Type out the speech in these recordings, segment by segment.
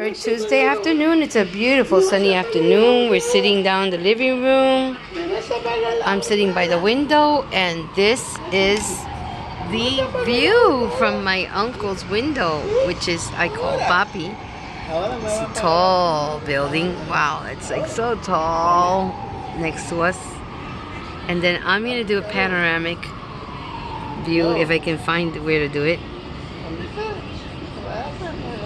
It's Tuesday afternoon. It's a beautiful sunny afternoon. We're sitting down in the living room. I'm sitting by the window, and this is the view from my uncle's window, which is I call Papi. It's a tall building. Wow, it's like so tall next to us. And then I'm gonna do a panoramic view if I can find where to do it.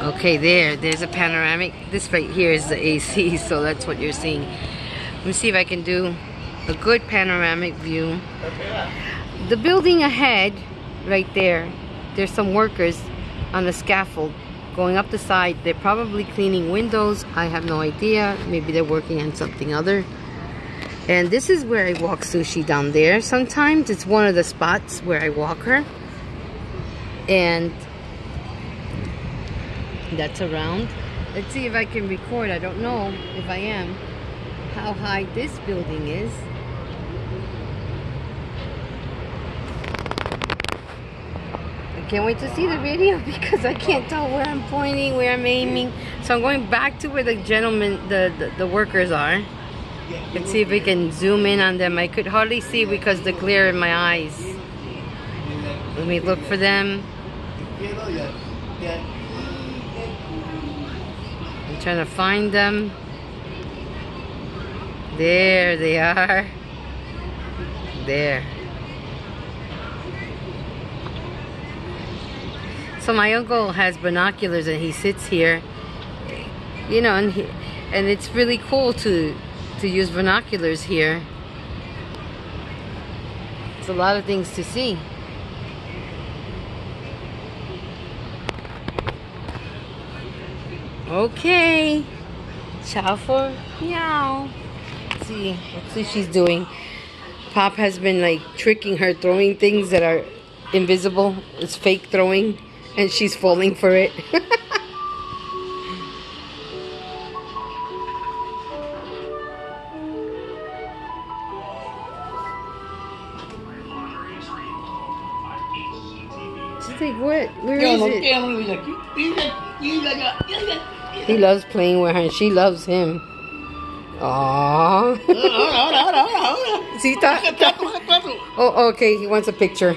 Okay, there, there's a panoramic. This right here is the AC, so that's what you're seeing. Let me see if I can do a good panoramic view. The building ahead, right there, there's some workers on the scaffold going up the side. They're probably cleaning windows. I have no idea. Maybe they're working on something other. And this is where I walk Sushi down there. Sometimes it's one of the spots where I walk her. And that's around. Let's see if I can record. I don't know if I am. How high this building is. I can't wait to see the video because I can't tell where I'm pointing, where I'm aiming. So I'm going back to where the gentlemen, the, the, the workers are. Let's see if we can zoom in on them. I could hardly see because the glare in my eyes. Let me look for them. Trying to find them. There they are. There. So my uncle has binoculars and he sits here, you know, and he, and it's really cool to to use binoculars here. It's a lot of things to see. Okay. Ciao for meow. Let's see. Let's see she's doing. Pop has been like tricking her, throwing things that are invisible. It's fake throwing. And she's falling for it. She's like, what? Where is it? He loves playing with her and she loves him. Aww. See, that? Oh, okay. He wants a picture.